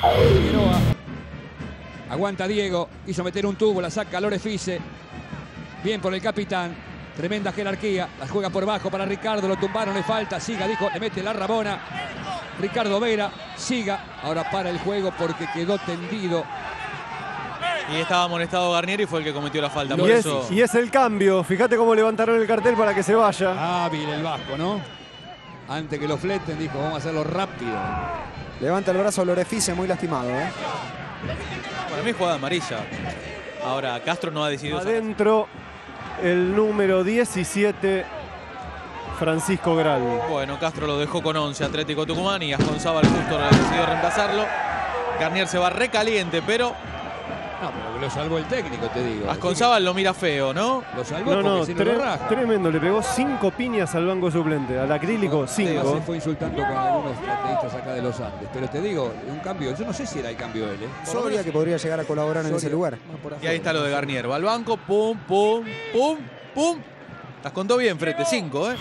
Figueroa. Aguanta Diego. Hizo meter un tubo. La saca Lorefice. Bien por el capitán. Tremenda jerarquía. La juega por bajo para Ricardo. Lo tumbaron. Le falta. Siga, dijo. Le mete la Rabona. Ricardo Vera. Siga. Ahora para el juego porque quedó tendido. Y estaba amonestado Garnier y fue el que cometió la falta. Y es, y es el cambio. Fíjate cómo levantaron el cartel para que se vaya. Hábil el Vasco, ¿no? Antes que lo fleten, dijo, vamos a hacerlo rápido. Levanta el brazo Lorefice, muy lastimado. ¿eh? Para mí jugada amarilla. Ahora, Castro no ha decidido. Adentro el número 17, Francisco Gral. Bueno, Castro lo dejó con 11 Atlético Tucumán y Asconzábal justo decidió reemplazarlo. Garnier se va recaliente, pero No, pero lo salvó el técnico, te digo. Asconzábal lo mira feo, ¿no? Lo salvó No, no, si no tre- lo raja. tremendo. Le pegó cinco piñas al banco suplente. Al acrílico, Se cinco. fue insultando con algunos plateístas acá de los Andes. Pero te digo, un cambio, yo no sé si era el cambio él, ¿eh? Menos- que podría llegar a colaborar en ese lugar. Y ahí está lo de Garnier. Va al banco, pum, pum, pum, pum. Las contó bien, Frete, 5, ¿eh?